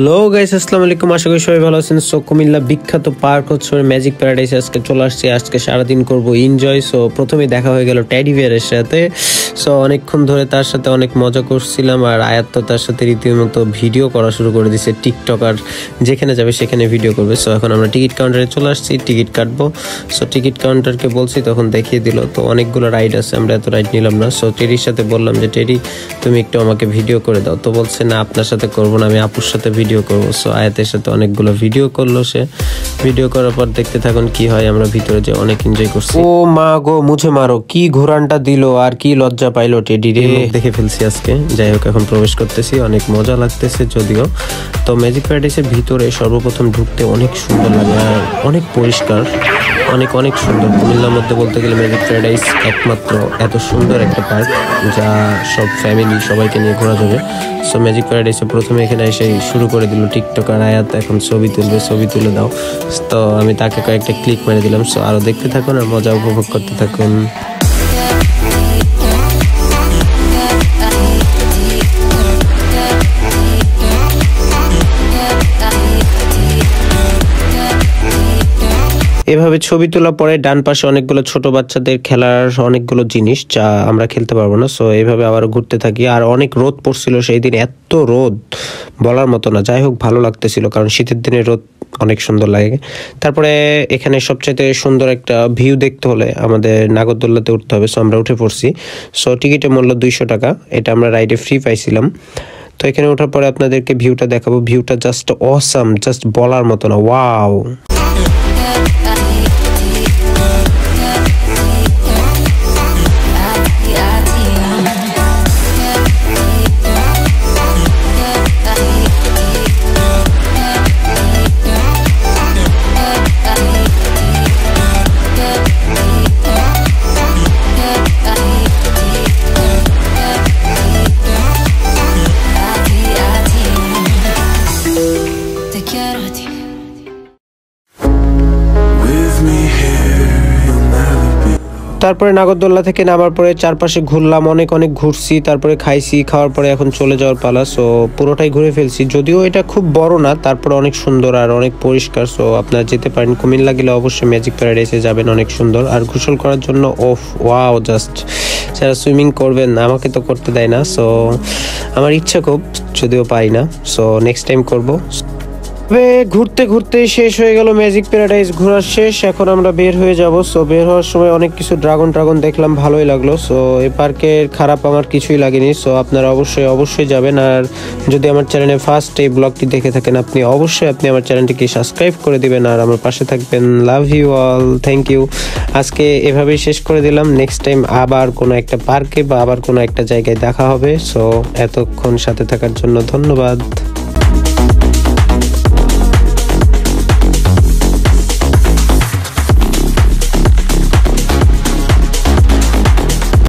Hello guys আসসালামু আলাইকুম। আশা করি সবাই ভালো আছেন। সো কুমিল্লা বিখ্যাত পার্ক হচ্ছে ম্যাজিক প্যারাডাইস আজকে চলে আসছি। আজকে সারাদিন করব এনজয় সো প্রথমে দেখা হয়ে গেল ট্যাডি বিয়ারের সাথে। সো অনেকক্ষণ ধরে তার সাথে অনেক মজা করছিলাম আর আয়াত তো তার সাথে রীতিমতো ভিডিও করা শুরু করে দিছে টিকটক আর যেখানে যাবে সেখানে ভিডিও করবে। সো এখন আমরা টিকিট কাউন্টারে চলে আসছি। টিকিট কাটবো। সো টিকিট কাউন্টারকে বলছি, তখন দেখিয়ে দিল। তো, অনেকগুলো রাইড আছে। আমরা এত রাইড নিলাম না। সো টেরির সাথে বললাম যে টেরি তুমি একটু আমাকে ভিডিও করে দাও। তো বলছে, না, আপনার সাথে করব না। আমি আপুর সাথে ভিডিও করব। সো আয়াতের সাথে অনেকগুলো ভিডিও করল সে। ভিডিও করার পর দেখতে থাকুন কি হয় আমরা ভিতরে যে অনেক এনজয় করছি। ও মা গো মুঝে মারো কি ঘোরানটা দিল আর কি লজ্জা পাইলো টেডি রে। দেখে ফেলছি আজকে। যাই হোক এখন প্রবেশ করতেছি অনেক মজা লাগতেছে যদিও। তো ম্যাজিক প্যারাডাইসের ভিতরে সর্বপ্রথম ঢুকতে অনেক সুন্দর লাগে আর অনেক পরিষ্কার অনেক অনেক সুন্দর। কুমিল্লার মধ্যে বলতে গেলে ম্যাজিক প্যারাডাইস একমাত্র এত সুন্দর একটা পার্ক যা সব ফ্যামিলি সবাইকে নিয়ে ঘোরা যাবে। সো ম্যাজিক প্যারাডাইসে প্রথমে এখানে এসে শুরু করে দিল টিকটক আর আয়াত। এখন ছবি তুলবে ছবি তুলে দাও। তো আমি তাকে কয়েকটা ক্লিক মেরে দিলাম। সো আরও দেখতে থাকুন আর মজা উপভোগ করতে থাকুন। এভাবে ছবি তোলা পরে ডান পাশে অনেকগুলো ছোট বাচ্চাদের খেলার অনেকগুলো জিনিস যা আমরা খেলতে পারব না। সো এইভাবে আবার ঘুরতে থাকি। আর অনেক রোদ পড়ছিল সেই দিন। এত রোদ বলার মতো না। যাই হোক, ভালো লাগতেছিল কারণ শীতের দিনে রোদ অনেক সুন্দর লাগে। তারপরে এখানে সবচাইতে সুন্দর একটা ভিউ দেখতে হলে আমাদের নাগরদোল্লাতে উঠতে হবে। সো আমরা উঠে পড়ছি। সো টিকিটের মূল্য দুইশো টাকা। এটা আমরা রাইডে ফ্রি পাইছিলাম। তো এখানে ওঠার পরে আপনাদেরকে ভিউটা দেখাবো। ভিউটা জাস্ট অসাম জাস্ট বলার মতো না। ওয়াও তারপরে নাগরদোল্লা থেকে নামার পরে চারপাশে ঘুরলাম, অনেক অনেক ঘুরছি, তারপরে খাইছি, খাওয়ার পরে এখন চলে যাওয়ার পালা সো পুরোটাই ঘুরে ফেলছি। যদিও এটা খুব বড় না, তারপরে অনেক সুন্দর আর অনেক পরিষ্কার সো আপনারা যেতে পারেন। কুমিল্লা গেলে অবশ্যই ম্যাজিক প্যারাডাইসে যাবেন, অনেক সুন্দর। আর গোসল করার জন্য, ওফ, ওয়াও জাস্ট যারা সুইমিং করবেন, আমাকে তো করতে দেয় না সো আমার ইচ্ছা খুব, যদিও পাই না সো নেক্সট টাইম করব। তবে ঘুরতে ঘুরতে শেষ হয়ে গেল ম্যাজিক প্যারাডাইস ঘোরার শেষ, এখন আমরা বের হয়ে যাব। সো বের হওয়ার সময় অনেক কিছু ড্রাগন ড্রাগন দেখলাম, ভালোই লাগল। সো এই পার্কের খারাপ আমার কিছুই লাগেনি। সো আপনারা অবশ্যই অবশ্যই যাবেন। আর যদি আমার চ্যানেলে ফার্স্ট এই ব্লগটি দেখে থাকেন, আপনি অবশ্যই, আপনি আমার চ্যানেলটিকে সাবস্ক্রাইব করে দিবেন। আর আমার পাশে থাকবেন। Love you all thank you আজকে এভাবেই শেষ করে দিলাম। নেক্সট টাইম আবার কোনো একটা পার্কে বা আবার কোনো একটা জায়গায় দেখা হবে। সো এতক্ষণ সাথে থাকার জন্য ধন্যবাদ।